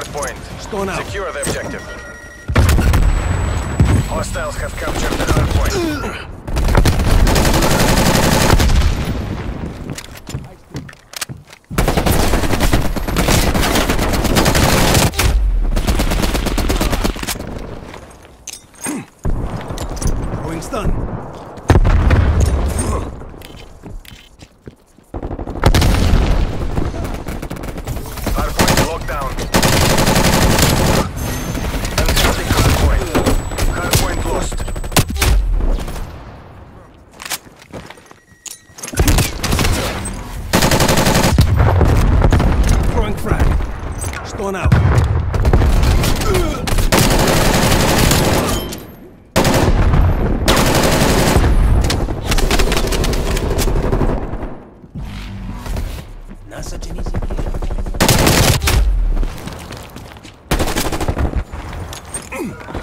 Hard point. Stone out. Secure the objective. Hostiles have captured the hard point. Throwing stun. Hard point locked down. Contesting hard point. Hard point lost. Throwing frag. Stone out. Not such an easy game.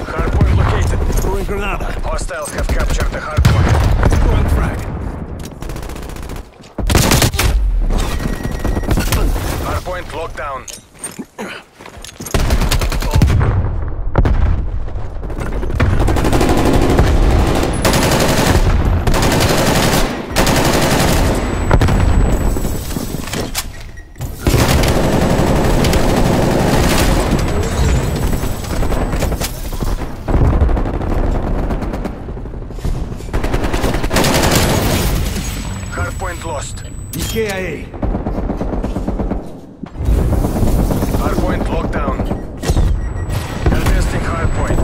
Hard point located. Throwing granada. Hostiles have captured the hard point. Throwing frag. Hard point locked down. Lost. EKIA. Hard point locked down. Contesting hard point.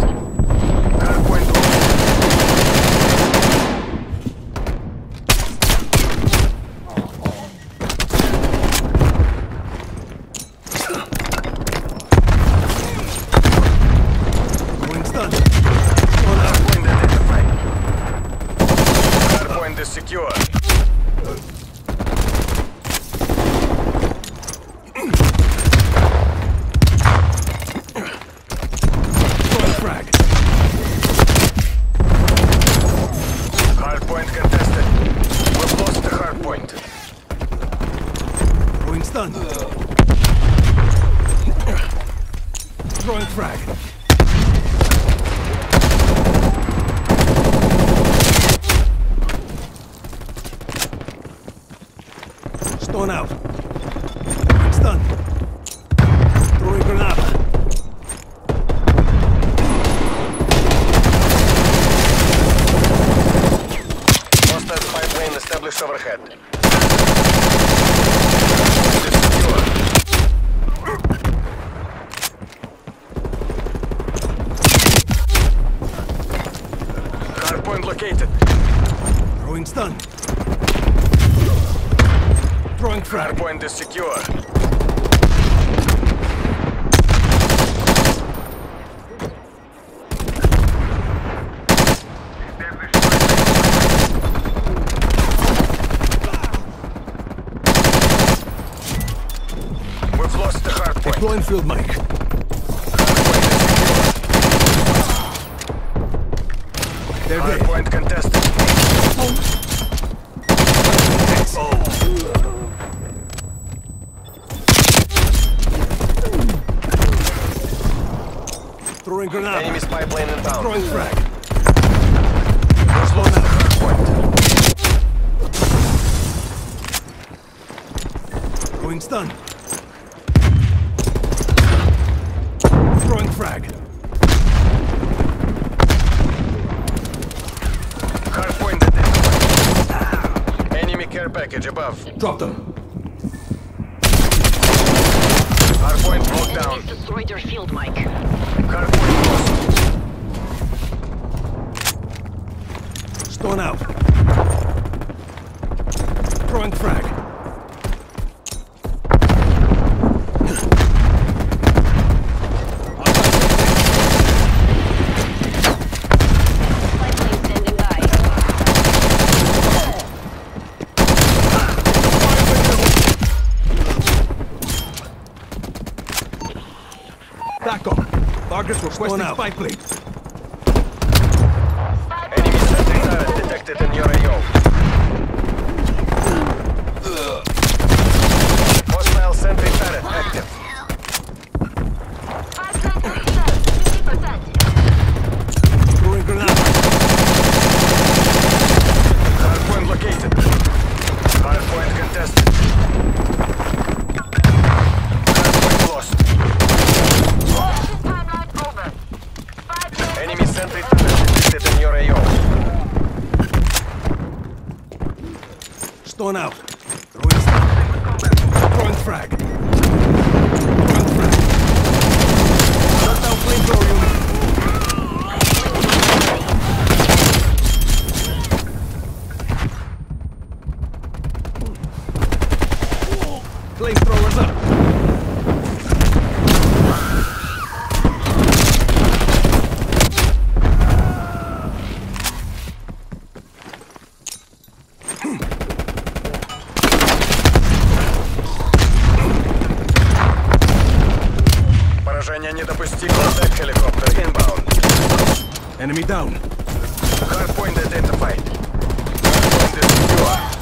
Hard point locked. Throwing stun. Stone out. Hard point identified. Hard point is secure. Throwing frag. Hard point contested. We've lost the hard point. Throwing stun. Throwing frag. Stone out. Throwing stun. Throwing granada. Hostile spy plane established overhead. Secure. Hard point located. Throwing stun. Throwing Hard point is secure. We've lost the hard point. Deploying field mic. They're Hard dead. point contested. Throwing granada. Enemy spy plane inbound. Throwing frag. We've lost the point. Throwing stun. Throwing frag. Hard point identified. Enemy care package above. Drop them. Hard point down. Enemies destroyed your field mic. Hard point lost. Stone out. Throwing frag. Target requesting spy plane. Enemy surface turret detected in your AO. Hostile sentry turret active. Hardpoint located. Hardpoint contested. going out. down. Hardpoint identified. Hardpoint is secure.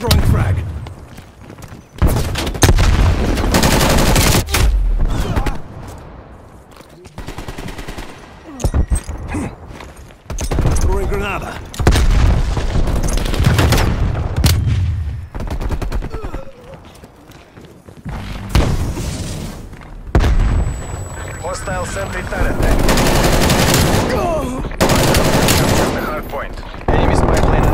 Throwing frag. Throwing Granada. Hostile sentry turret. Oh. Hard point. Enemy spy plane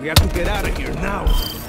We have to get out of here now.